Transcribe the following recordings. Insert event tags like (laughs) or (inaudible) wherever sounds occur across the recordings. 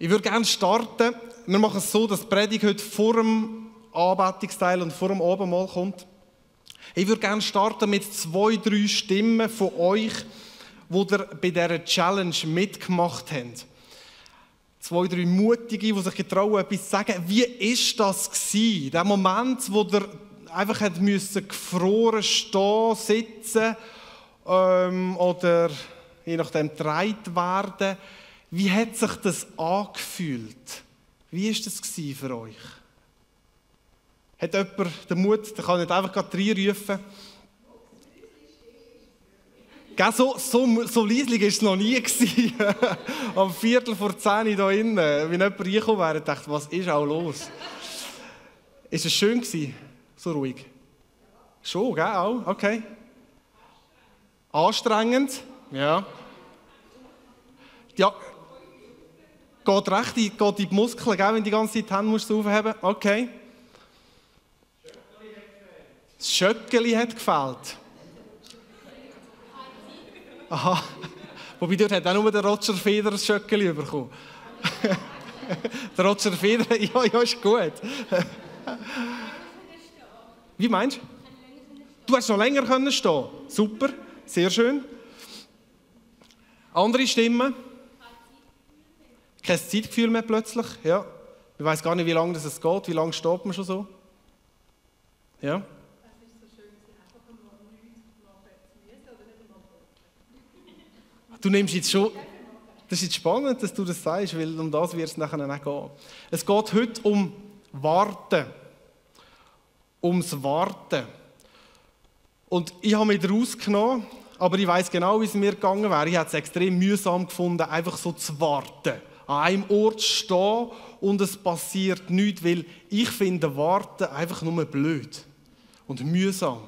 Ich würde gerne starten. Wir machen es so, dass die Predigt heute vor dem Anbetungsteil und vor dem Abendmahl kommt. Ich würde gerne starten mit zwei, drei Stimmen von euch, die bei dieser Challenge mitgemacht habt. Zwei, drei Mutige, die sich getrauen, etwas zu sagen. Wie war das gewesen? Der Moment, wo ihr einfach müssen gefroren stehen, sitzen ähm, oder je nachdem gedreht werden. Wie hat sich das angefühlt? Wie war das für euch? Hat jemand den Mut, der kann nicht einfach gerade reinrufen? Gell, so, so, so leislich war es noch nie. (laughs) Am Viertel vor zehn hier innen, wenn jemand reingekommen wäre, dachte was ist auch los? Ist es schön gewesen? So ruhig? Schon, gell? Auch? Okay. Anstrengend? Ja. Ja. Geht recht, geht in die Muskeln, gell, wenn die ganze Zeit die Hände musst aufheben Okay. Das Schöckeli hat gefällt. Aha. Wobei dort hat auch nur der Roger Federer das Schöckeli bekommen. (laughs) der Roger Federer, (laughs) ja, ja, ist gut. Wie meinst du? Du hast noch länger können stehen. Super, sehr schön. Andere Stimmen? Kein Zeitgefühl mehr plötzlich, ja. Ich weiß gar nicht, wie lange das geht. Wie lange steht man schon so? Ja. Du nimmst jetzt schon. Das ist jetzt spannend, dass du das sagst, weil um das wird es nachher nicht gehen. Es geht heute um Warten. Ums Warten. Und ich habe mich rausgenommen, aber ich weiß genau, wie es mir gegangen wäre. Ich hätte es extrem mühsam gefunden, einfach so zu warten. An einem Ort stehen und es passiert nichts, weil ich finde Warten einfach nur blöd und mühsam.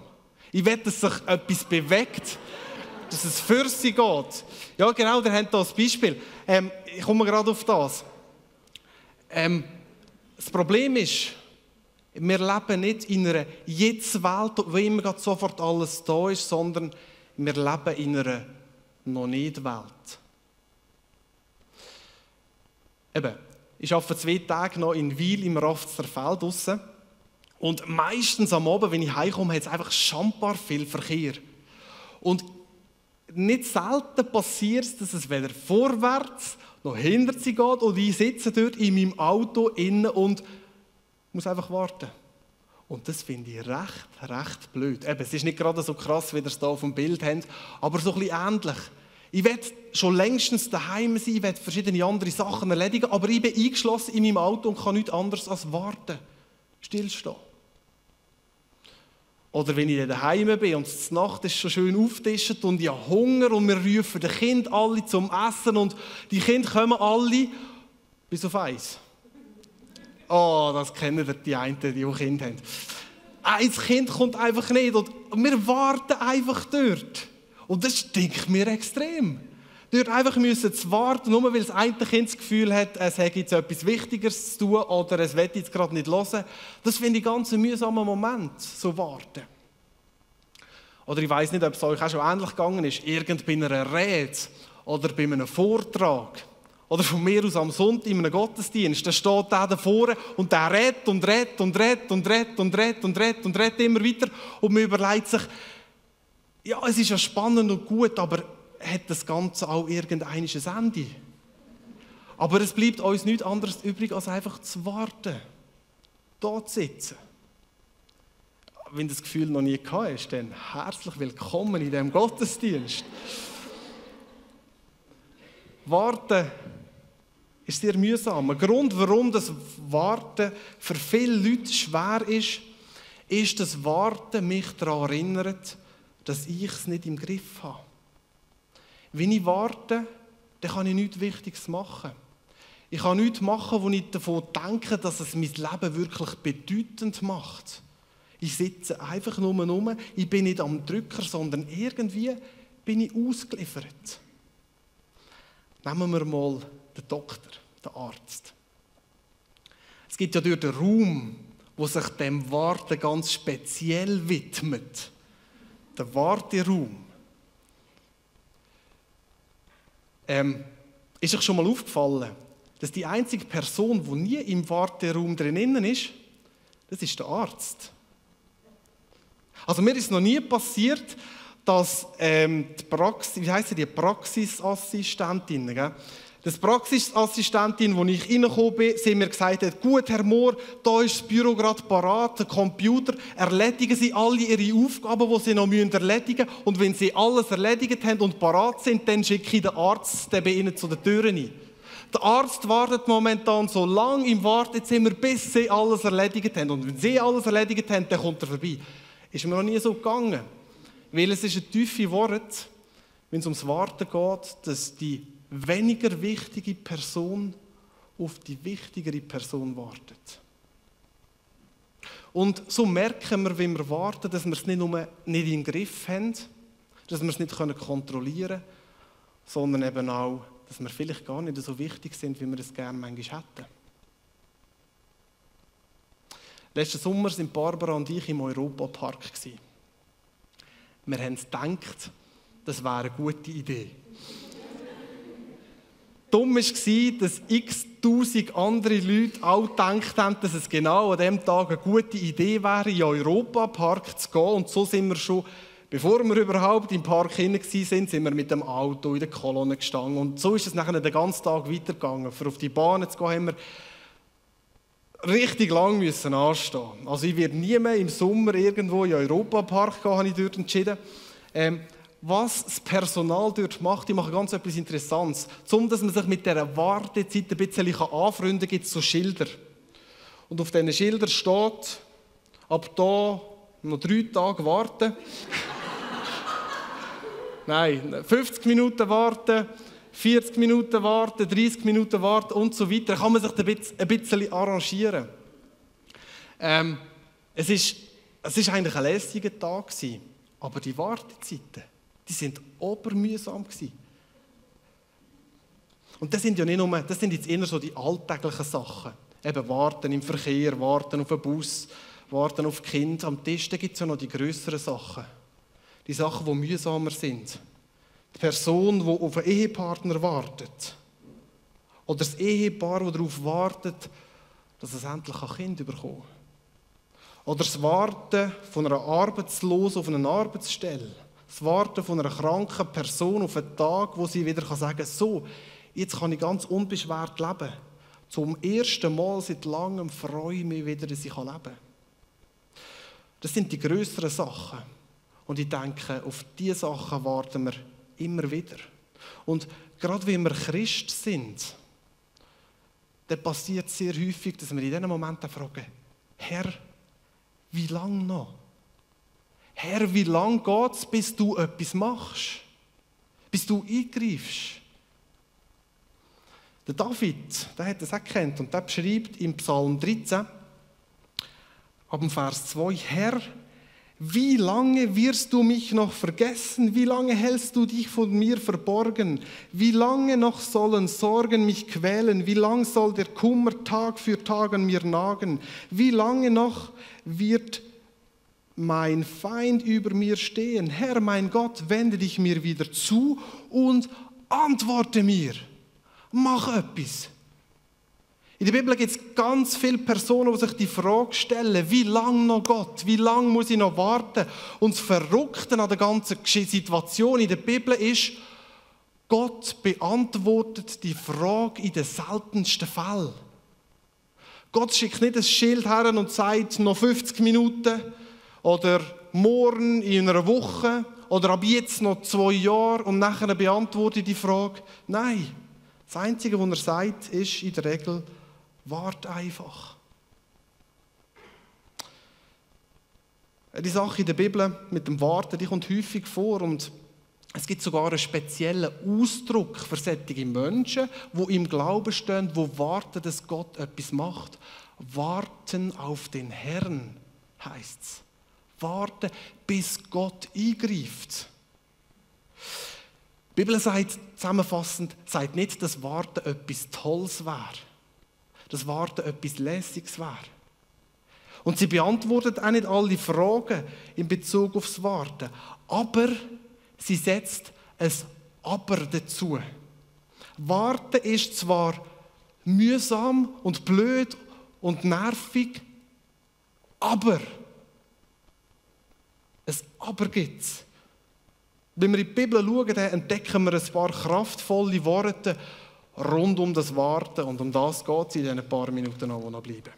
Ich will, dass sich etwas bewegt, dass es für sie geht. Ja, genau, der hat hier ein Beispiel. Ähm, ich komme gerade auf das. Ähm, das Problem ist, wir leben nicht in einer Jetzt-Welt, wo immer sofort alles da ist, sondern wir leben in einer noch nicht Welt. Eben, ich arbeite zwei Tage noch in Wiel im Raftzer Feld draussen. Und meistens am Abend, wenn ich heimkomme, hat es einfach schambar viel Verkehr. Und nicht selten passiert es, dass es weder vorwärts noch hinter sie geht oder ich sitze dort in meinem Auto innen und muss einfach warten. Und das finde ich recht, recht blöd. Eben, es ist nicht gerade so krass, wie ihr es hier auf dem Bild habt, aber so ein bisschen ähnlich. Ich will schon längstens daheim sein, ich will verschiedene andere Sachen erledigen, aber ich bin eingeschlossen in meinem Auto und kann nichts anderes als warten. Stillstehen. Oder wenn ich daheim bin und die Nacht ist schon schön auftischt und ich habe Hunger und wir rufen die Kinder alle zum Essen und die Kinder kommen alle bis auf eins. Oh, das kennen die einen, die auch Kinder haben. Ein Kind kommt einfach nicht und wir warten einfach dort. Und das stinkt mir extrem. Dort einfach müssen zu warten, nur weil das eine Kind das Gefühl hat, es hätte jetzt etwas Wichtigeres zu tun oder es will jetzt gerade nicht hören. Das finde ich ganz ein mühsamer Moment, so warten. Oder ich weiß nicht, ob es euch auch schon ähnlich gegangen ist, irgend bei einer Rede oder bei einem Vortrag oder von mir aus am Sonntag in einem Gottesdienst, da steht der davor und der redet und redet und redet und redet und redet und redet und redet immer weiter und man überlegt sich, ja, es ist ja spannend und gut, aber hat das Ganze auch irgendein Ende? Aber es bleibt uns nichts anderes übrig, als einfach zu warten, dort zu sitzen. Wenn du das Gefühl noch nie gehabt hast, dann herzlich willkommen in diesem Gottesdienst. Warten ist sehr mühsam. Ein Grund, warum das Warten für viele Leute schwer ist, ist, dass Warten mich daran erinnert, dass ich es nicht im Griff habe. Wenn ich warte, dann kann ich nichts Wichtiges machen. Ich kann nichts machen, wo ich davon denke, dass es mein Leben wirklich bedeutend macht. Ich sitze einfach nur rum, ich bin nicht am Drücker, sondern irgendwie bin ich ausgeliefert. Nehmen wir mal den Doktor, den Arzt. Es gibt ja dort einen Raum, wo sich dem Warten ganz speziell widmet. Der Warteraum. Ähm, ist euch schon mal aufgefallen, dass die einzige Person, die nie im Warteraum drinnen ist, das ist der Arzt. Also mir ist noch nie passiert, dass ähm, die Praxis, wie heißt die Praxisassistentin, gell? Das Praxisassistentin, wo ich reingekommen bin, sie mir gesagt hat, gut, Herr Mohr, da ist das Büro gerade parat, der Computer, erledigen Sie alle Ihre Aufgaben, die Sie noch erledigen müssen. Und wenn Sie alles erledigt haben und parat sind, dann schicke ich den Arzt bei Ihnen zu den Türen ein. Der Arzt wartet momentan so lange im Wartezimmer, bis Sie alles erledigt haben. Und wenn Sie alles erledigt haben, dann kommt er vorbei. Ist mir noch nie so gegangen. Weil es ist ein tiefe Wort, wenn es ums Warten geht, dass die weniger wichtige Person auf die wichtigere Person wartet. Und so merken wir, wenn wir warten, dass wir es nicht nur nicht im Griff haben, dass wir es nicht kontrollieren können, sondern eben auch, dass wir vielleicht gar nicht so wichtig sind, wie wir es gerne manchmal hätten. Letzten Sommer sind Barbara und ich im Europapark. Wir haben gedacht, das wäre eine gute Idee. Dumm war, dass x tausend andere Leute auch gedacht haben, dass es genau an diesem Tag eine gute Idee wäre, in den Europapark zu gehen. Und so sind wir schon, bevor wir überhaupt im Park hinein sind, sind wir mit dem Auto in der Kolonne gestanden. Und so ist es nachher den ganzen Tag weitergegangen. Für auf die Bahn zu gehen, haben wir richtig lang müssen anstehen. Also ich werde nie mehr im Sommer irgendwo in den Europapark gehen, habe ich dort entschieden. Ähm, was das Personal dort macht, die machen ganz etwas Interessantes. Zum, dass man sich mit dieser Wartezeit ein bisschen anfreunden kann, gibt es so Schilder. Und auf diesen Schildern steht, ab da noch drei Tage warten. (laughs) Nein, 50 Minuten warten, 40 Minuten warten, 30 Minuten warten und so weiter. Kann man sich ein bisschen arrangieren. Ähm, es ist, es ist eigentlich ein lässiger Tag gewesen, aber die Wartezeiten, die sind obermühsam gewesen. Und das sind ja nicht nur, das sind jetzt eher so die alltäglichen Sachen. Eben warten im Verkehr, warten auf einen Bus, warten auf Kind. Am Tisch gibt es ja noch die größeren Sachen. Die Sachen, die mühsamer sind. Die Person, die auf einen Ehepartner wartet. Oder das Ehepaar, das darauf wartet, dass es endlich ein Kind bekommt. Oder das Warten von einer Arbeitslosen auf eine Arbeitsstelle das Warten von einer kranken Person auf einen Tag, wo sie wieder sagen kann, so, jetzt kann ich ganz unbeschwert leben. Zum ersten Mal seit langem freue ich mich wieder, dass ich leben kann. Das sind die größeren Sachen. Und ich denke, auf diese Sachen warten wir immer wieder. Und gerade wenn wir Christ sind, dann passiert sehr häufig, dass wir in diesen Momenten fragen, Herr, wie lange noch? Herr, wie lange geht es, bis du etwas machst? Bis du eingreifst? Der David, der hat das erkannt und der beschreibt im Psalm 13, ab Vers 2, Herr, wie lange wirst du mich noch vergessen? Wie lange hältst du dich von mir verborgen? Wie lange noch sollen Sorgen mich quälen? Wie lange soll der Kummer Tag für Tag an mir nagen? Wie lange noch wird mein Feind über mir stehen. Herr, mein Gott, wende dich mir wieder zu und antworte mir. Mach etwas. In der Bibel gibt es ganz viele Personen, die sich die Frage stellen, wie lange noch Gott, wie lange muss ich noch warten? Und das Verrückte an der ganzen Situation in der Bibel ist, Gott beantwortet die Frage in den seltensten Fällen. Gott schickt nicht ein Schild her und sagt, noch 50 Minuten, oder morgen in einer Woche oder ab jetzt noch zwei Jahre und nachher beantworte ich die Frage. Nein, das Einzige, was er sagt, ist in der Regel, wart einfach. Die Sache in der Bibel mit dem Warten, die kommt häufig vor und es gibt sogar einen speziellen Ausdruck für solche Menschen, die im Glauben stehen, wo warten, dass Gott etwas macht. Warten auf den Herrn heißt es warten, bis Gott eingreift. Die Bibel sagt zusammenfassend, sagt nicht, dass Warten etwas Tolles wäre. Dass Warten etwas Lässiges wäre. Und sie beantwortet auch nicht alle Fragen in Bezug aufs Warten. Aber sie setzt ein Aber dazu. Warten ist zwar mühsam und blöd und nervig, aber es Aber gibt es. Wenn wir in die Bibel schauen, entdecken wir ein paar kraftvolle Worte rund um das Warten. Und um das geht es in den paar Minuten, die noch bleiben.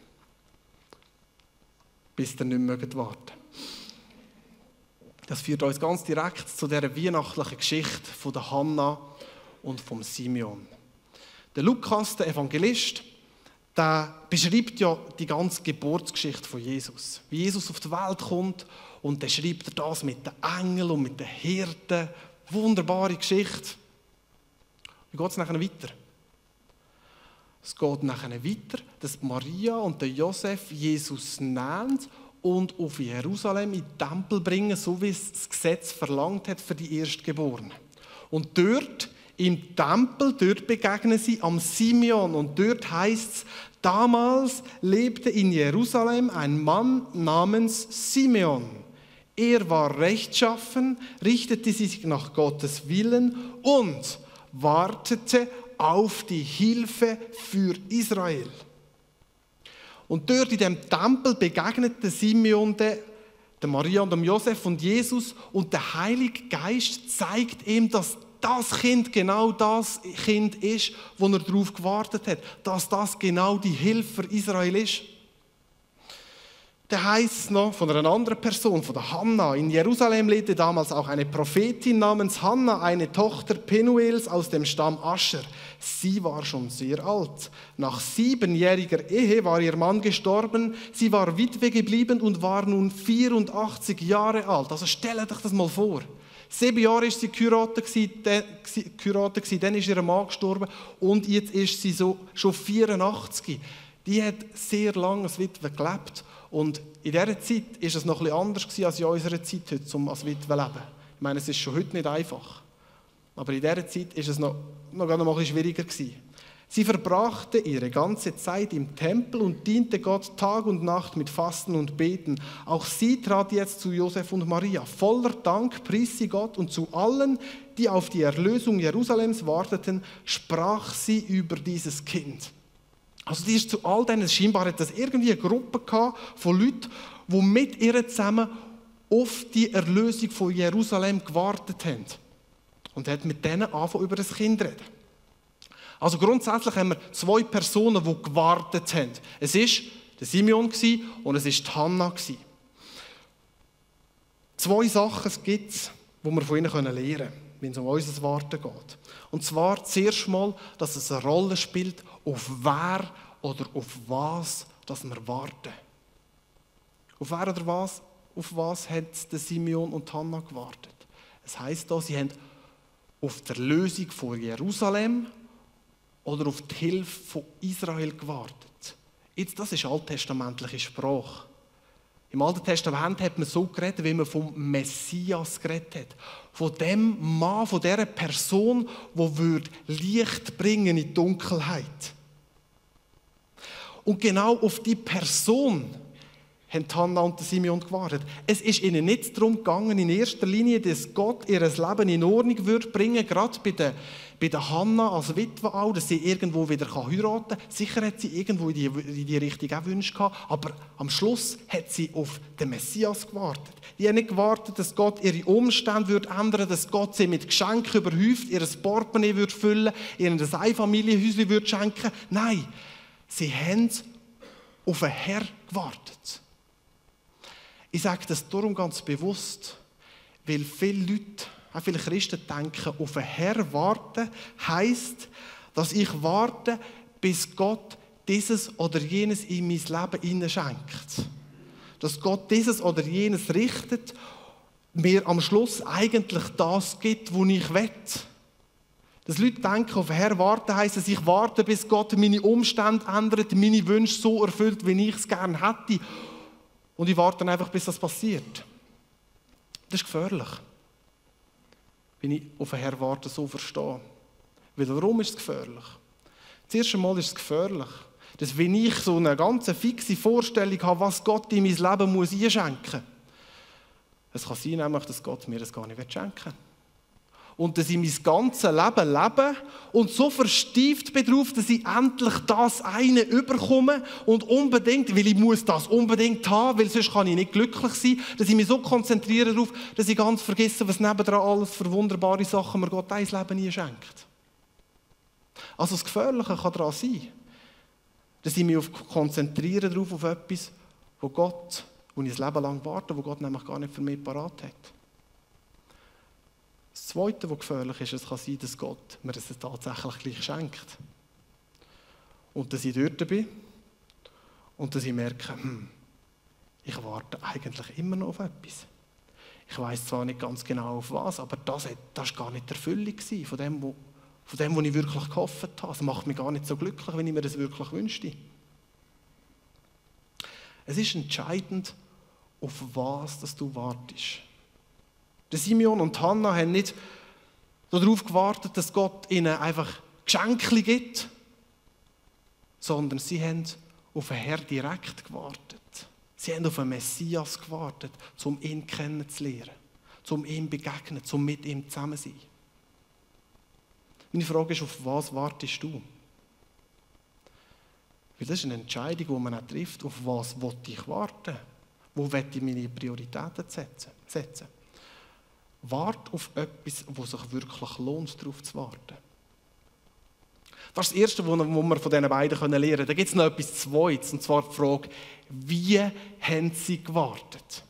Bis ihr nicht mehr warten Das führt uns ganz direkt zu dieser weihnachtlichen Geschichte von der Hannah und vom Simeon. Der Lukas, der Evangelist, der beschreibt ja die ganze Geburtsgeschichte von Jesus. Wie Jesus auf die Welt kommt und dann schreibt er das mit den Engeln und mit den Hirten. Wunderbare Geschichte. Wie geht es nachher weiter? Es geht nachher weiter, dass Maria und der Josef Jesus nehmen und auf Jerusalem in den Tempel bringen, so wie es das Gesetz verlangt hat für die Erstgeborenen. Und dort im Tempel, dort begegnen sie am Simeon und dort heißt es, damals lebte in Jerusalem ein Mann namens Simeon. Er war rechtschaffen, richtete sich nach Gottes Willen und wartete auf die Hilfe für Israel. Und dort in dem Tempel begegnete Simeon der Maria und dem Josef und Jesus und der Heilige Geist zeigt ihm, dass das Kind genau das Kind ist, wo er darauf gewartet hat, dass das genau die Hilfe für Israel ist. Der heißt noch von einer anderen Person, von der Hannah. In Jerusalem lebte damals auch eine Prophetin namens Hannah, eine Tochter Penuels aus dem Stamm Ascher. Sie war schon sehr alt. Nach siebenjähriger Ehe war ihr Mann gestorben. Sie war Witwe geblieben und war nun 84 Jahre alt. Also stell dich das mal vor. Sieben Jahre war sie geheiratet, dann ist ihr Mann gestorben und jetzt ist sie so, schon 84. Die hat sehr lange als Witwe gelebt und in dieser Zeit war es noch etwas anders als in unserer Zeit heute, um als Witwe zu leben. Ich meine, es ist schon heute nicht einfach. Aber in dieser Zeit war es noch, noch, noch bisschen schwieriger. Sie verbrachte ihre ganze Zeit im Tempel und diente Gott Tag und Nacht mit Fasten und Beten. Auch sie trat jetzt zu Josef und Maria. Voller Dank pries sie Gott und zu allen, die auf die Erlösung Jerusalems warteten, sprach sie über dieses Kind. Also die ist zu all denen, scheinbar hat das irgendwie eine Gruppe gehabt von Leuten, die mit ihr zusammen auf die Erlösung von Jerusalem gewartet haben. Und hat mit denen angefangen, über das Kind zu reden. Also grundsätzlich haben wir zwei Personen, die gewartet haben. Es ist der Simeon und es ist Hannah. Zwei Sachen gibt es, die wir von ihnen lernen können, wenn es um unser Warten geht. Und zwar zuerst mal, dass es eine Rolle spielt, auf wer oder auf was dass wir warten. Auf wer oder was, auf was hat Simeon und Hannah gewartet? Es heißt da, sie haben auf der Lösung von Jerusalem oder auf die Hilfe von Israel gewartet. Jetzt, das ist alttestamentliche Sprache. Im Alten Testament hat man so geredet, wie man vom Messias geredet hat. Von dem Mann, von dieser Person, der Licht bringen in die Dunkelheit. Und genau auf die Person haben Hannah und Simeon gewartet. Es ist ihnen nicht darum gegangen, in erster Linie, dass Gott ihr Leben in Ordnung wird bringen, gerade bei der, bei der Hannah als Witwe auch, dass sie irgendwo wieder heiraten kann. Sicher hat sie irgendwo in die, in die Richtung auch Wünsche gehabt, aber am Schluss hat sie auf den Messias gewartet. Die haben nicht gewartet, dass Gott ihre Umstände wird ändern, dass Gott sie mit Geschenken überhäuft, ihr Portemonnaie wird füllen, ihnen ein Einfamilienhäuschen wird schenken. Nein, sie haben auf einen Herr gewartet. Ich sage das darum ganz bewusst, weil viele Leute, auch viele Christen denken, auf einen Herr warten heisst, dass ich warte, bis Gott dieses oder jenes in mein Leben schenkt. Dass Gott dieses oder jenes richtet, mir am Schluss eigentlich das gibt, was ich will. Dass Leute denken, auf den Herr warten heisst, dass ich warte, bis Gott meine Umstände ändert, meine Wünsche so erfüllt, wie ich es gerne hätte. Und ich warte einfach, bis das passiert. Das ist gefährlich. Wenn ich auf den Herr warte, so verstehe. Weil warum ist es gefährlich? Das erste Mal ist es gefährlich, dass wenn ich so eine ganz fixe Vorstellung habe, was Gott in mein Leben muss einschenken muss, es kann sein, dass Gott mir das gar nicht schenken will. Und dass ich mein ganzes Leben lebe und so verstieft bin darauf, dass ich endlich das eine überkomme und unbedingt, weil ich muss das unbedingt haben, weil sonst kann ich nicht glücklich sein, dass ich mich so konzentriere darauf, dass ich ganz vergesse, was nebendran alles für wunderbare Sachen mir Gott ein Leben nie schenkt. Also das Gefährliche kann daran sein, dass ich mich auf konzentriere darauf auf etwas, wo Gott, wo ich ein Leben lang warte, wo Gott nämlich gar nicht für mich parat hat. Das Zweite, was gefährlich ist, es kann sein, dass Gott mir das tatsächlich gleich schenkt. Und dass ich dort bin und dass ich merke, hm, ich warte eigentlich immer noch auf etwas. Ich weiß zwar nicht ganz genau auf was, aber das, war gar nicht die Erfüllung von dem, wo, von dem, was ich wirklich gehofft habe. Es macht mich gar nicht so glücklich, wenn ich mir das wirklich wünschte. Es ist entscheidend, auf was dass du wartest. Der Simeon und Hannah haben nicht darauf gewartet, dass Gott ihnen einfach Geschenke gibt, sondern sie haben auf den Herr direkt gewartet. Sie haben auf den Messias gewartet, um ihn kennenzulernen, um ihm begegnen, um mit ihm zusammen zu sein. Meine Frage ist, auf was wartest du? Weil das ist eine Entscheidung, die man auch trifft. Auf was will ich warten? Wo will ich meine Prioritäten setzen? Wart auf etwas, wo sich wirklich lohnt, darauf zu warten. Das ist das Erste, was wir von diesen beiden lernen können. Da gibt es noch etwas Zweites, und zwar die Frage, wie haben sie gewartet?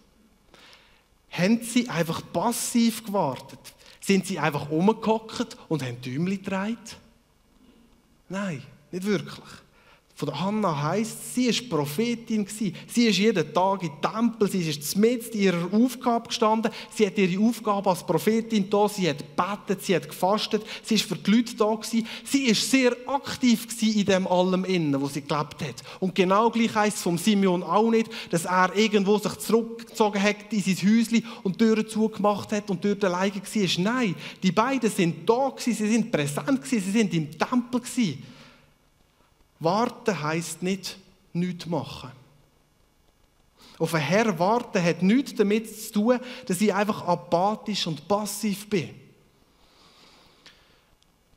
Haben sie einfach passiv gewartet? Sind sie einfach umgehockt und haben Däumchen getragen? Nein, nicht wirklich von der Hanna heisst, sie war Prophetin. Sie ist jeden Tag im Tempel, sie ist mit ihrer Aufgabe gestanden. Sie hat ihre Aufgabe als Prophetin da, sie hat gebetet, sie hat gefastet, sie war für die Leute da. Sie war sehr aktiv in dem allem innen, wo sie gelebt hat. Und genau gleich heisst es vom Simeon auch nicht, dass er irgendwo sich zurückgezogen hat in sein Häuschen und Türen zugemacht hat und dort alleine war. Nein, die beiden sind da, sie sind präsent, sie sind im Tempel. Warten heisst nicht, nichts machen. Auf einen Herr warten hat nichts damit zu tun, dass ich einfach apathisch und passiv bin.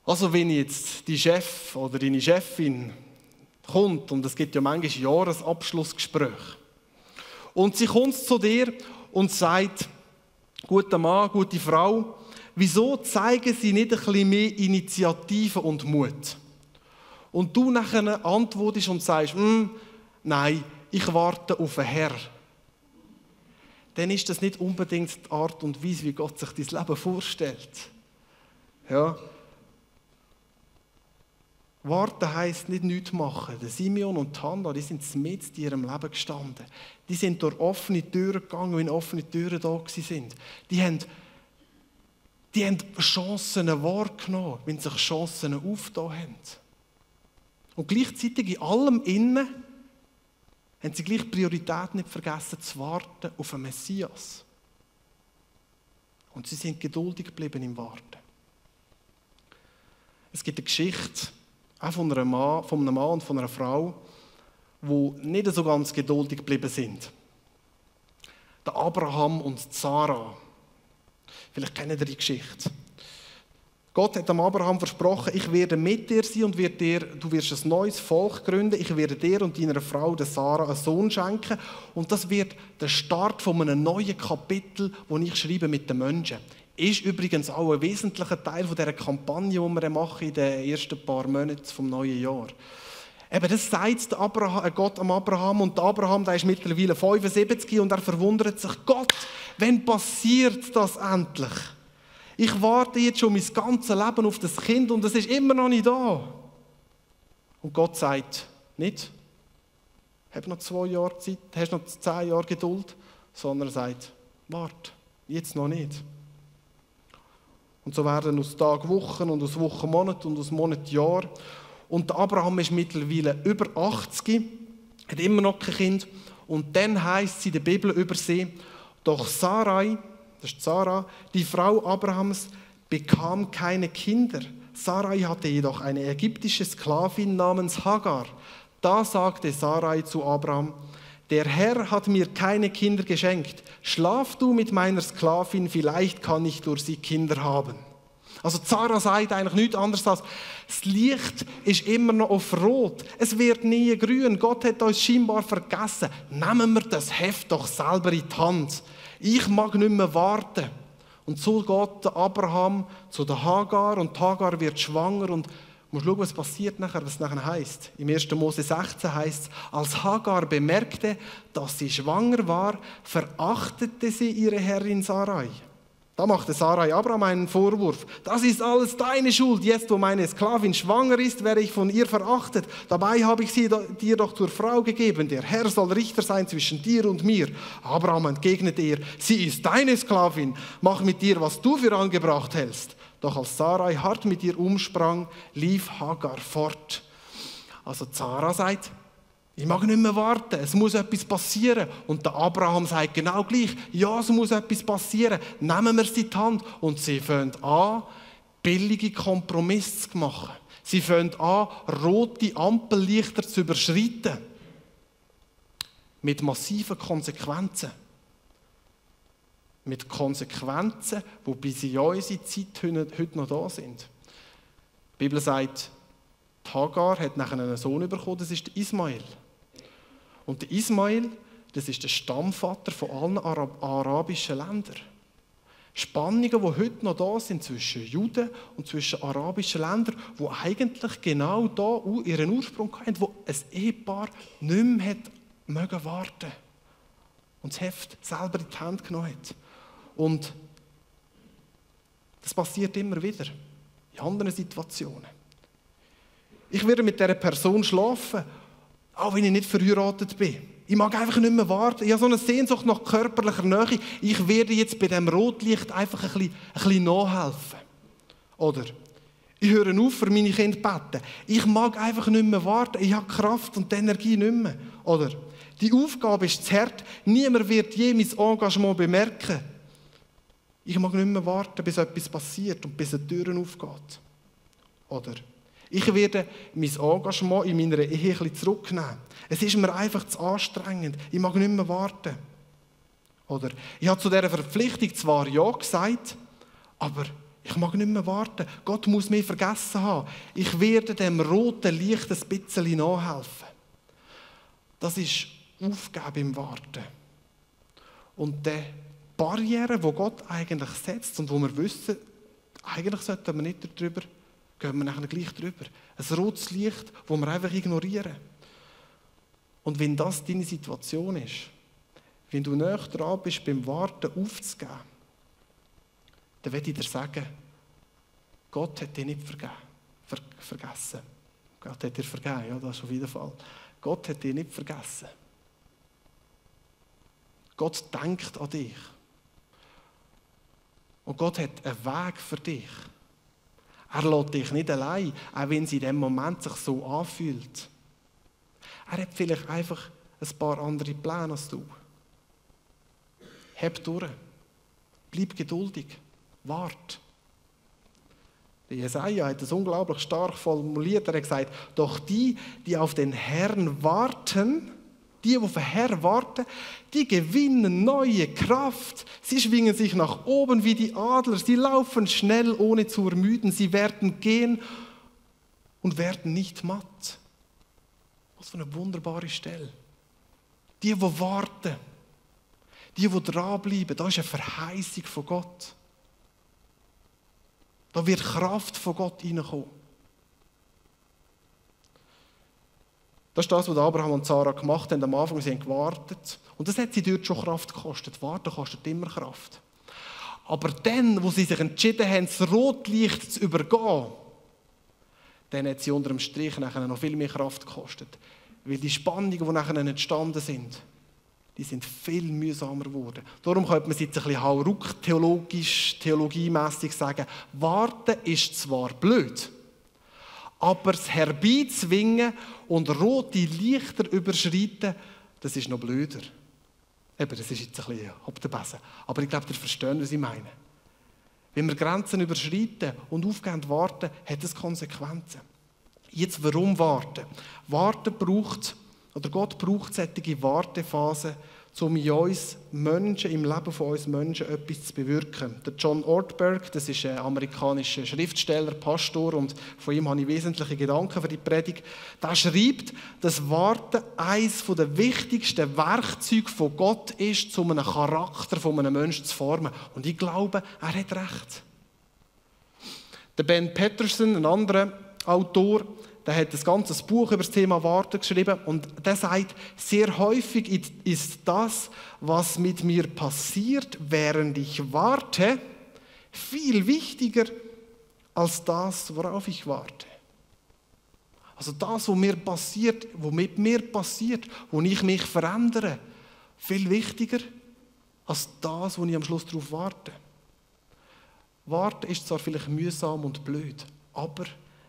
Also wenn jetzt die Chef oder deine Chefin kommt, und es gibt ja manchmal Jahresabschlussgespräche, und sie kommt zu dir und sagt, guter Mann, gute Frau, wieso zeigen Sie nicht ein bisschen mehr Initiative und Mut? Und du nachher antwortest und sagst, hm, nein, ich warte auf den Herr, dann ist das nicht unbedingt die Art und Weise, wie Gott sich dein Leben vorstellt. Ja. Warten heisst nicht nichts machen. Der Simeon und Hannah, die sind mit in ihrem Leben gestanden. Die sind durch offene Türen gegangen, wenn offene Türen da sind. Die haben, die haben Chancen wahrgenommen, wenn sich Chancen aufgetan haben. Und gleichzeitig in allem innen haben sie gleich Priorität nicht vergessen zu warten auf den Messias. Und sie sind geduldig geblieben im Warten. Es gibt eine Geschichte auch von einem Mann, von einem Mann und von einer Frau, die nicht so ganz geduldig geblieben sind. Der Abraham und Sarah. Vielleicht kennen ihr die Geschichte. Gott hat dem Abraham versprochen, ich werde mit dir sein und wird dir, du wirst ein neues Volk gründen. Ich werde dir und deiner Frau, der Sarah, einen Sohn schenken. Und das wird der Start von einem neuen Kapitel, das ich schreibe mit den Menschen. Ist übrigens auch ein wesentlicher Teil von dieser Kampagne, die wir machen in den ersten paar Monaten vom neuen Jahr. Eben, das sagt Abraham, Gott am Abraham und Abraham, der ist mittlerweile 75 und er verwundert sich, Gott, wann passiert das endlich? Ich warte jetzt schon mein ganzes Leben auf das Kind und es ist immer noch nicht da. Und Gott sagt nicht, hab noch zwei Jahre Zeit, hast noch zehn Jahre Geduld, sondern er sagt, warte, jetzt noch nicht. Und so werden aus Tag Wochen und aus Wochen Monat und aus Monat Jahr. Und Abraham ist mittlerweile über 80, hat immer noch kein Kind. Und dann heißt es in der Bibel über sie, doch Sarai, das ist Sarah, die Frau Abrahams, bekam keine Kinder. Sarai hatte jedoch eine ägyptische Sklavin namens Hagar. Da sagte Sarai zu Abraham, der Herr hat mir keine Kinder geschenkt. Schlaf du mit meiner Sklavin, vielleicht kann ich durch sie Kinder haben. Also Zara sagt eigentlich nichts anderes als, das Licht ist immer noch auf Rot. Es wird nie grün. Gott hat uns scheinbar vergessen. Nehmen wir das Heft doch selber in die Hand. Ich mag nicht mehr warten. Und so geht Abraham zu der Hagar und Hagar wird schwanger und muss schauen, was passiert nachher, was es nachher heißt. Im 1. Mose 16 heißt es, als Hagar bemerkte, dass sie schwanger war, verachtete sie ihre Herrin Sarai. Da machte Sarai Abraham einen Vorwurf. Das ist alles deine Schuld. Jetzt, wo meine Sklavin schwanger ist, werde ich von ihr verachtet. Dabei habe ich sie dir doch zur Frau gegeben. Der Herr soll Richter sein zwischen dir und mir. Abraham entgegnete ihr, sie ist deine Sklavin. Mach mit ihr, was du für angebracht hältst. Doch als Sarai hart mit ihr umsprang, lief Hagar fort. Also Sarah sagt, ich mag nicht mehr warten, es muss etwas passieren. Und der Abraham sagt genau gleich, ja, es muss etwas passieren, nehmen wir sie in die Hand. Und sie fangen an, billige Kompromisse zu machen. Sie fangen an, rote Ampellichter zu überschreiten. Mit massiven Konsequenzen. Mit Konsequenzen, die bis in unsere Zeit heute noch da sind. Die Bibel sagt, Hagar hat nachher einen Sohn bekommen, das ist Ismael. Und der Ismail, das ist der Stammvater von allen Arab arabischen Ländern. Spannungen, die heute noch da sind zwischen Juden und zwischen arabischen Ländern, die eigentlich genau da ihren Ursprung haben, wo ein Ehepaar nicht mehr hat mögen warten und das Heft selber in die Hand genommen hat. Und das passiert immer wieder in anderen Situationen. Ich werde mit dieser Person schlafen auch wenn ich nicht verheiratet bin. Ich mag einfach nicht mehr warten. Ich habe so eine Sehnsucht nach körperlicher Nähe. Ich werde jetzt bei dem Rotlicht einfach ein bisschen, ein bisschen nachhelfen. Oder ich höre auf, für meine Kinder beten. Ich mag einfach nicht mehr warten. Ich habe Kraft und die Energie nicht mehr. Oder die Aufgabe ist zu hart. Niemand wird je mein Engagement bemerken. Ich mag nicht mehr warten, bis etwas passiert und bis eine Tür aufgeht. Oder ich werde mein Engagement in meiner Ehe ein zurücknehmen. Es ist mir einfach zu anstrengend. Ich mag nicht mehr warten. Oder ich habe zu dieser Verpflichtung zwar Ja gesagt, aber ich mag nicht mehr warten. Gott muss mich vergessen haben. Ich werde dem roten Licht ein bisschen nachhelfen. Das ist Aufgabe im Warten. Und die Barriere, wo Gott eigentlich setzt und wo wir wissen, eigentlich sollten wir nicht darüber gehen wir nachher gleich drüber. Ein rotes Licht, das wir einfach ignorieren. Und wenn das deine Situation ist, wenn du näher dran bist, beim Warten aufzugeben, dann werde ich dir sagen, Gott hat dich nicht vergeben, ver vergessen. Gott hat dir vergeben, ja, das ist auf jeden Fall. Gott hat dich nicht vergessen. Gott denkt an dich. Und Gott hat einen Weg für dich. Er lässt dich nicht allein, auch wenn es in dem Moment sich so anfühlt. Er hat vielleicht einfach ein paar andere Pläne als du. Heb durch. Bleib geduldig. Wart. Der Jesaja hat das unglaublich stark formuliert. Er hat gesagt, doch die, die auf den Herrn warten, die, die Herrn warten, die gewinnen neue Kraft. Sie schwingen sich nach oben wie die Adler. Sie laufen schnell, ohne zu ermüden. Sie werden gehen und werden nicht matt. Was für eine wunderbare Stelle. Die, die warten, die, die dranbleiben, da ist eine Verheißung von Gott. Da wird Kraft von Gott reinkommen. Das ist das, was Abraham und Sarah gemacht haben am Anfang. Sie haben gewartet. Und das hat sie dort schon Kraft gekostet. Warten kostet immer Kraft. Aber dann, wo sie sich entschieden haben, das Rotlicht zu übergehen, dann hat sie unter dem Strich nachher noch viel mehr Kraft gekostet. Weil die Spannungen, die nachher entstanden sind, die sind viel mühsamer geworden. Darum könnte man jetzt ein bisschen hauruck theologisch, theologiemässig sagen, warten ist zwar blöd, aber das Herbeizwingen und rote Lichter überschreiten, das ist noch blöder. Eben, das ist jetzt ein bisschen ab der Besen. Aber ich glaube, ihr versteht, was ich meine. Wenn wir Grenzen überschreiten und aufgehend warten, hat das Konsequenzen. Jetzt, warum warten? Warten braucht Oder Gott braucht solche Wartephasen, um in uns Menschen, im Leben von uns Menschen etwas zu bewirken. Der John Ortberg, das ist ein amerikanischer Schriftsteller, Pastor und von ihm habe ich wesentliche Gedanken für die Predigt, der schreibt, dass Warten eines der wichtigsten Werkzeuge von Gott ist, um einen Charakter von einem Menschen zu formen. Und ich glaube, er hat recht. Der Ben Patterson, ein anderer Autor, der hat ein ganzes Buch über das Thema Warten geschrieben und der sagt, sehr häufig ist das, was mit mir passiert, während ich warte, viel wichtiger als das, worauf ich warte. Also das, was mir passiert, was mit mir passiert, wo ich mich verändere, viel wichtiger als das, wo ich am Schluss darauf warte. Warten ist zwar vielleicht mühsam und blöd, aber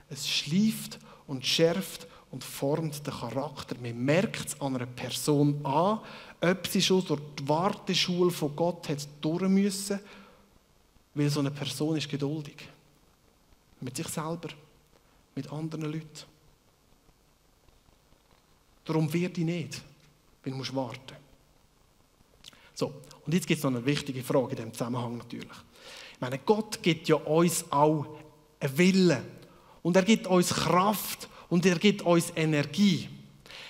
es schleift und schärft und formt den Charakter. Man merkt es an einer Person an, ob sie schon durch die Warteschule von Gott hat durch müssen, weil so eine Person ist geduldig. Mit sich selber, mit anderen Leuten. Darum wird ich nicht, weil warten musst. So, und jetzt gibt es noch eine wichtige Frage in diesem Zusammenhang natürlich. Ich meine, Gott gibt ja uns auch einen Willen und er gibt uns Kraft und er gibt uns Energie.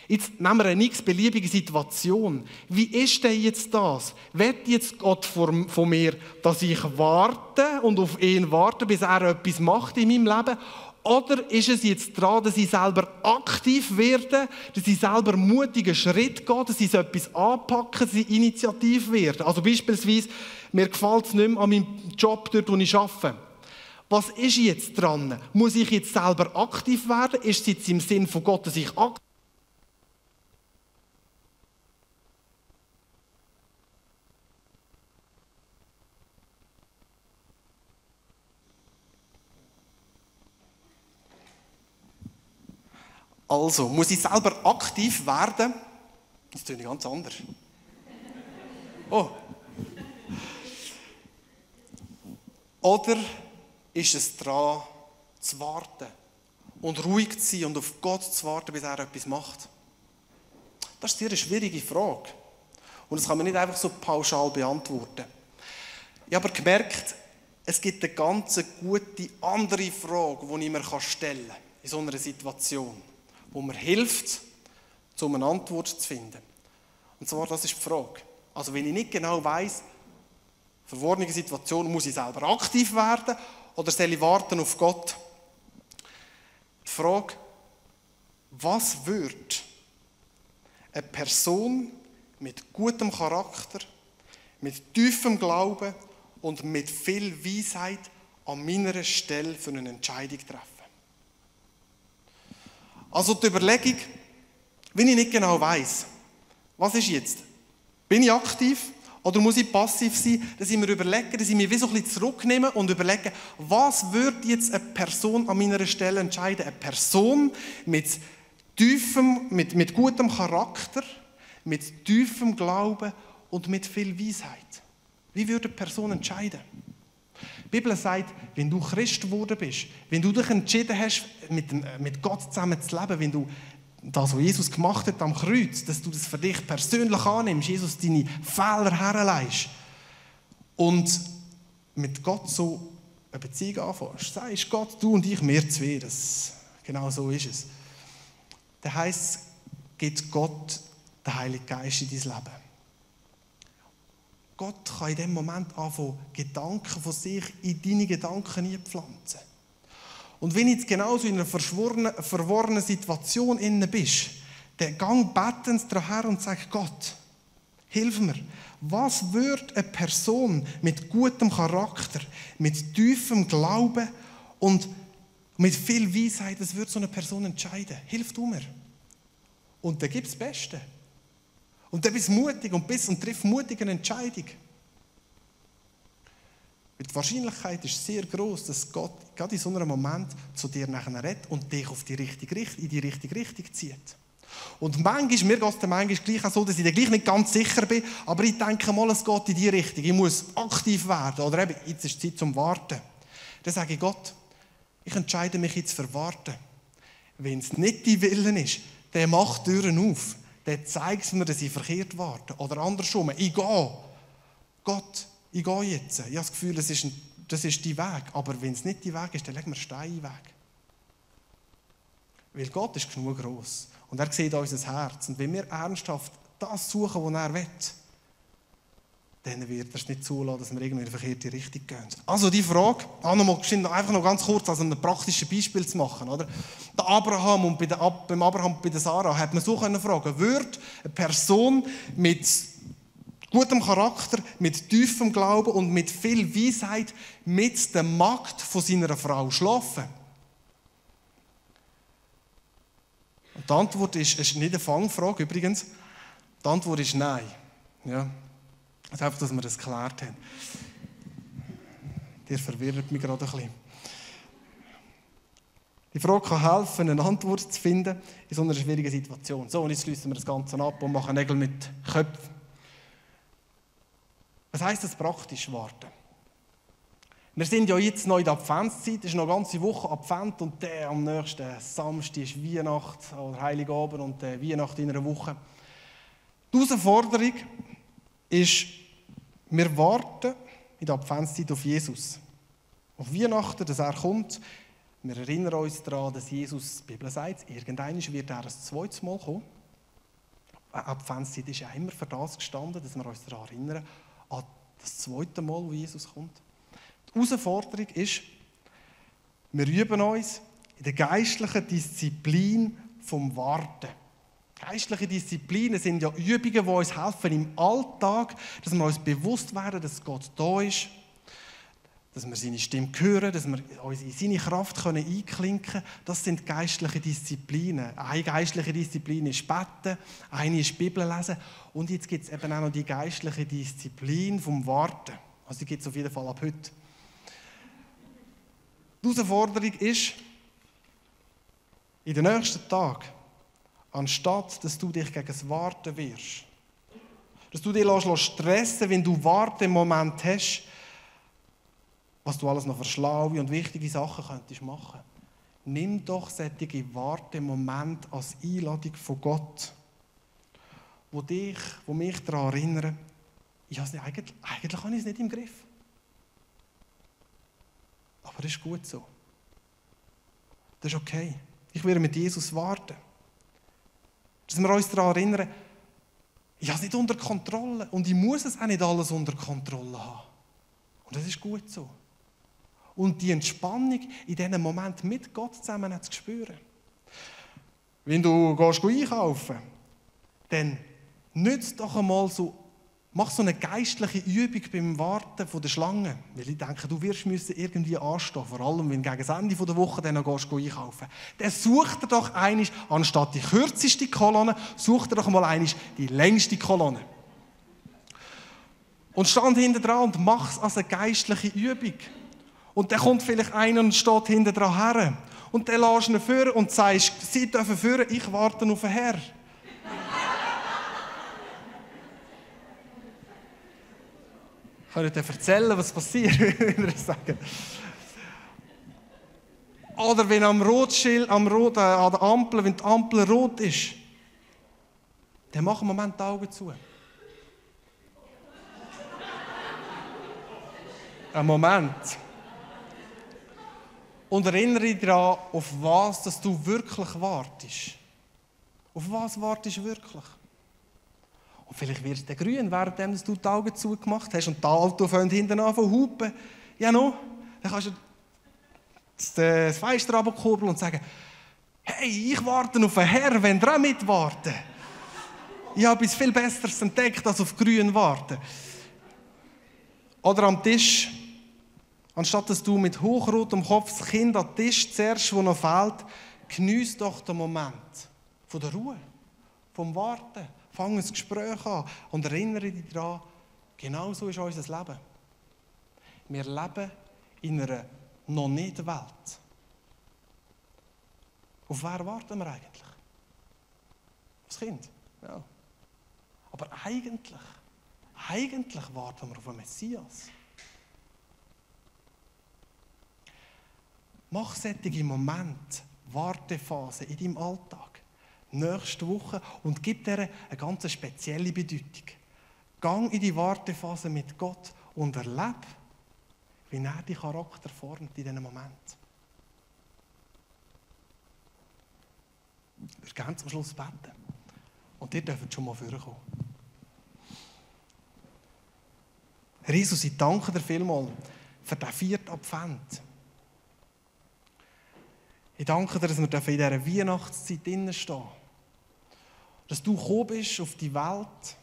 Jetzt nehmen wir eine x-beliebige Situation. Wie ist denn jetzt das? Wird jetzt Gott von mir, dass ich warte und auf ihn warte, bis er etwas macht in meinem Leben? Oder ist es jetzt dran, dass ich selber aktiv werde, dass ich selber mutigen Schritt gehe, dass ich etwas anpacke, dass ich initiativ werde? Also beispielsweise, mir gefällt es nicht mehr an meinem Job dort, wo ich arbeite. Was ist jetzt dran? Muss ich jetzt selber aktiv werden? Ist es jetzt im Sinn von Gott, dass ich aktiv Also, muss ich selber aktiv werden? Das tue ich ganz anders. Oh. Oder ist es daran, zu warten und ruhig zu sein und auf Gott zu warten, bis er etwas macht? Das ist eine schwierige Frage. Und das kann man nicht einfach so pauschal beantworten. Ich habe aber gemerkt, es gibt eine ganz gute andere Frage, die ich mir stellen kann in so einer Situation, wo mir hilft, um eine Antwort zu finden. Und zwar, das ist die Frage. Also, wenn ich nicht genau weiß, verworrene Situation, muss ich selber aktiv werden oder soll ich warten auf Gott? Die Frage, was wird eine Person mit gutem Charakter, mit tiefem Glauben und mit viel Weisheit an meiner Stelle für eine Entscheidung treffen? Also die Überlegung, wenn ich nicht genau weiß, was ist jetzt? Bin ich aktiv oder muss ich passiv sein, dass ich mir überlege, dass ich mich wie so ein bisschen zurücknehme und überlege, was würde jetzt eine Person an meiner Stelle entscheiden? Eine Person mit tiefem, mit, mit gutem Charakter, mit tiefem Glauben und mit viel Weisheit. Wie würde eine Person entscheiden? Die Bibel sagt, wenn du Christ geworden bist, wenn du dich entschieden hast, mit, mit Gott zusammen zu leben, wenn du das, was Jesus gemacht hat am Kreuz, dass du das für dich persönlich annimmst, Jesus deine Fehler herleihst und mit Gott so eine Beziehung anfängst. Sagst Gott, du und ich, wir zwei, das, genau so ist es. Dann heisst es, gibt Gott den Heiligen Geist in dein Leben. Gott kann in dem Moment anfangen, Gedanken von sich in deine Gedanken einpflanzen. Und wenn du jetzt genauso in einer verworrenen Situation inne bist, dann gang bettend daher und sag Gott, hilf mir. Was würde eine Person mit gutem Charakter, mit tiefem Glauben und mit viel Weisheit, das würde so eine Person entscheiden? Hilf du mir. Und dann gibt es das Beste. Und dann bist du mutig und bist und triff mutig eine Entscheidung. Die Wahrscheinlichkeit ist sehr groß, dass Gott gerade in so einem Moment zu dir nachher redet und dich auf die richtige, in die richtige Richtung zieht. Und manchmal, mir geht es manchmal gleich auch so, dass ich dann gleich nicht ganz sicher bin, aber ich denke mal, es geht in die Richtung. Ich muss aktiv werden oder eben, jetzt ist Zeit zum Warten. Dann sage ich Gott, ich entscheide mich jetzt für Warten. Wenn es nicht dein Willen ist, dann mach Türen auf. dann zeigt es mir, dass ich verkehrt warte. Oder andersrum, ich gehe. Gott, ich gehe jetzt. Ich habe das Gefühl, das ist, ein, das ist die Weg. Aber wenn es nicht die Weg ist, dann legen wir Steine Weg. Weil Gott ist genug groß Und er sieht unser Herz. Und wenn wir ernsthaft das suchen, was er will, dann wird er es nicht zulassen, dass wir irgendwie in die verkehrte Richtung gehen. Also die Frage, einfach noch ganz kurz, also ein praktisches Beispiel zu machen. Oder? Der Abraham und bei der, beim Abraham und bei der Sarah hat man so können fragen, würde eine Person mit gutem Charakter, mit tiefem Glauben und mit viel Weisheit mit der Magd von seiner Frau schlafen? Und die Antwort ist, ist nicht eine Fangfrage übrigens, die Antwort ist nein. Ja. Also einfach, dass wir das geklärt haben. Dir verwirrt mich gerade ein bisschen. Die Frage kann helfen, eine Antwort zu finden in so einer schwierigen Situation. So, und jetzt schließen wir das Ganze ab und machen Nägel mit Köpfen. Was heisst das praktisch warten? Wir sind ja jetzt noch in der Adventszeit, es ist noch eine ganze Woche Advent und der am nächsten Samstag ist Weihnacht oder Heiligabend und der Weihnacht in einer Woche. Die Herausforderung ist, wir warten in der Adventszeit auf Jesus. Auf Weihnachten, dass er kommt. Wir erinnern uns daran, dass Jesus, die Bibel sagt, irgendwann wird er ein zweites Mal kommen. Adventszeit ist ja immer für das gestanden, dass wir uns daran erinnern, an das zweite Mal, wo Jesus kommt. Die Herausforderung ist, wir üben uns in der geistlichen Disziplin vom Warten. Geistliche Disziplinen sind ja Übungen, die uns helfen im Alltag, dass wir uns bewusst werden, dass Gott da ist, dass wir seine Stimme hören, dass wir uns in seine Kraft können einklinken können. Das sind geistliche Disziplinen. Eine geistliche Disziplin ist Beten, eine ist Bibel lesen und jetzt gibt es eben auch noch die geistliche Disziplin vom Warten. Also die gibt es auf jeden Fall ab heute. Die Herausforderung ist, in den nächsten Tagen anstatt dass du dich gegen das Warten wirst. Dass du dich stressen wenn du Wartemoment hast, was du alles noch für schlaue und wichtige Sachen könntest machen. Nimm doch solche Wartemomente als Einladung von Gott, wo dich, wo mich daran erinnern, ich habe eigentlich, eigentlich habe ich es nicht im Griff. Aber das ist gut so. Das ist okay. Ich werde mit Jesus warten. Dass wir uns daran erinnern, ich habe es nicht unter Kontrolle und ich muss es auch nicht alles unter Kontrolle haben. Und das ist gut so. Und die Entspannung in diesem Moment mit Gott zusammen zu spüren. Wenn du gehst einkaufen dann nützt doch einmal so Mach so eine geistliche Übung beim Warten von der Schlange. Weil ich denke, du wirst müssen irgendwie anstehen, vor allem wenn du gegen das Ende der Woche dann noch gehst, einkaufen Dann such dir doch einig, anstatt die kürzeste Kolonne, such dir doch mal einig die längste Kolonne. Und stand hinter dran und mach es als eine geistliche Übung. Und dann kommt vielleicht einer und steht hinter dran her. Und dann lässt ihn führen und sagst, sie dürfen führen, ich warte auf den Herr. (laughs) Könnt ihr erzählen, was passiert, (laughs) würde ich sagen. Oder wenn am Rotschild, am Rot, äh, an der Ampel, wenn die Ampel rot ist, dann mach einen Moment die Augen zu. Ein Moment. Und erinnere dich daran, auf was dass du wirklich wartest. Auf was wartest du wirklich? Und vielleicht wird es grün, während du die Augen zugemacht hast und das Auto fängt hinten an zu hupen. Ja, no, dann kannst du das, äh, Fenster runterkurbeln und sagen, hey, ich warte auf einen Herr, wenn ihr auch mitwarten. Ich habe etwas viel Besseres entdeckt, als auf grün warten. Oder am Tisch, anstatt dass du mit hochrotem Kopf das Kind am Tisch zuerst, wo noch fehlt, genieß doch den Moment von der Ruhe, vom Warten. Fang ein Gespräch an und erinnere dich daran, genau so ist unser Leben. Wir leben in einer noch nicht Welt. Auf wer warten wir eigentlich? Das Kind. Ja. Aber eigentlich, eigentlich warten wir auf einen Messias. Mach solche Momente, Wartephase in deinem Alltag nächste Woche und gib dir eine ganz spezielle Bedeutung. Gang in die Wartephase mit Gott und erlebe, wie er deinen Charakter formt in diesem Moment. Ich würde gerne zum Schluss beten. Und ihr dürft schon mal vorkommen. Herr Jesus, ich danke dir vielmals für den vierten Advent. Ich danke dir, dass wir in dieser Weihnachtszeit drinnen stehen. Dass du gekommen bist auf die Welt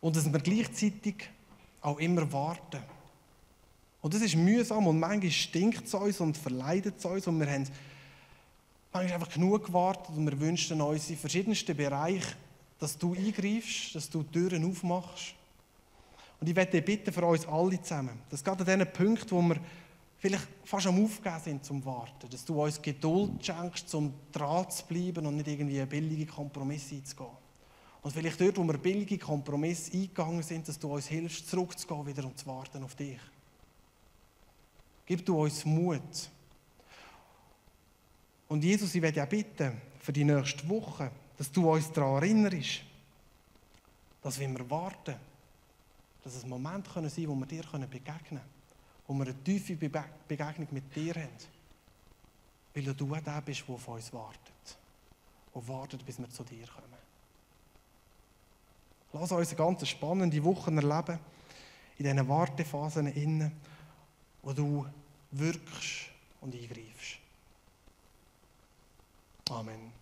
und dass wir gleichzeitig auch immer warten. Und das ist mühsam und manchmal stinkt es uns und verleidet es uns und wir haben manchmal einfach genug gewartet und wir wünschen uns in verschiedensten Bereichen, dass du eingreifst, dass du Türen aufmachst. Und ich werde bitten für uns alle zusammen, dass gerade an diesen Punkten, wo wir vielleicht fast am Aufgeben sind zum Warten, dass du uns Geduld schenkst, zum dran zu bleiben und nicht irgendwie billige Kompromisse einzugehen. Und vielleicht dort, wo wir billige Kompromisse eingegangen sind, dass du uns hilfst, zurückzugehen wieder und zu warten auf dich. Gib du uns Mut. Und Jesus, ich werde auch bitten, für die nächste Woche, dass du uns daran erinnerst, dass wenn wir warten, dass es Momente können sein, wo wir dir begegnen können, wo wir eine tiefe Begegnung mit dir haben, weil du der bist, der auf uns wartet und wartet, bis wir zu dir kommen. Lass uns eine ganz spannende Woche erleben, in diesen Wartephasen innen, wo du wirkst und eingreifst. Amen.